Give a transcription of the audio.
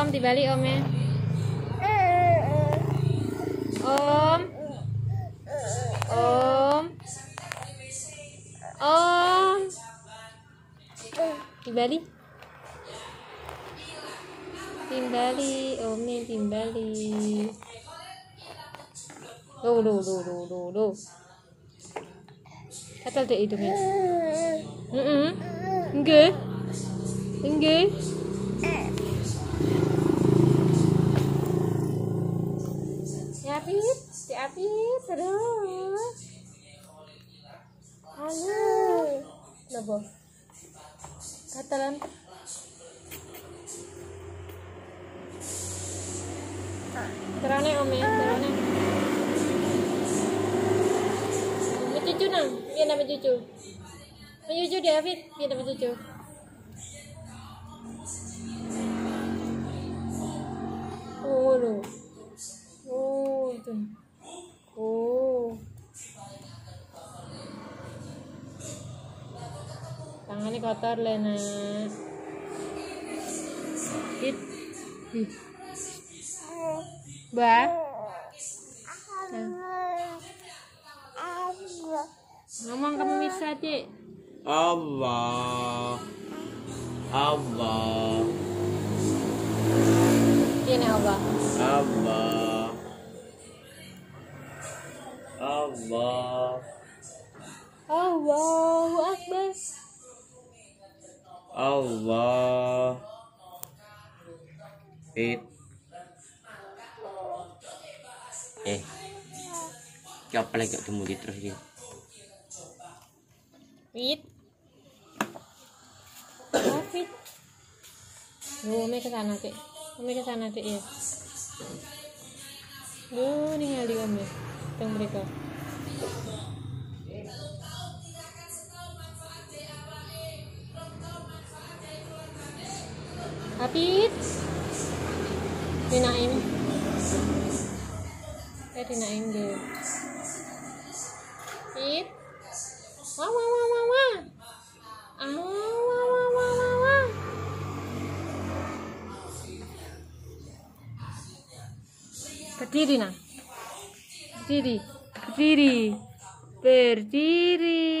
Om, dibalik Om ya. Om. Om. Om. Timbali. Timbali, Omnya timbali. Duh, duh, duh, duh, duh, duh. Katal deh hidungnya. Heeh. Enggak. Ya Apit, si Apit terus. Halo. Napa? Katalan. Terane om ya, terane. Ini cucu nang, iya nama cucu. Ini cucu dia Apit, iya nama cucu. Tangannya kotor, Lena. It. Ba. Ngomong kamu bisa, Cik. Allah Allah Ini Allah. Allah Allah Allahu Akbar. Allah It Eh Siapa lagi gak temu terus dia Fit. Oh, Fit. Lu Umi ke sana, Cik. Umi ke sana, Cik, ya. Lu ningali Umi. Teng mereka. Hafid. Dinaim. Eh, dinaim deh. Fit. Wah, wah, wah, wah, wah. Ah, wah, wah, wah, wah, wah. Berdiri, nah. Berdiri. Berdiri. Berdiri.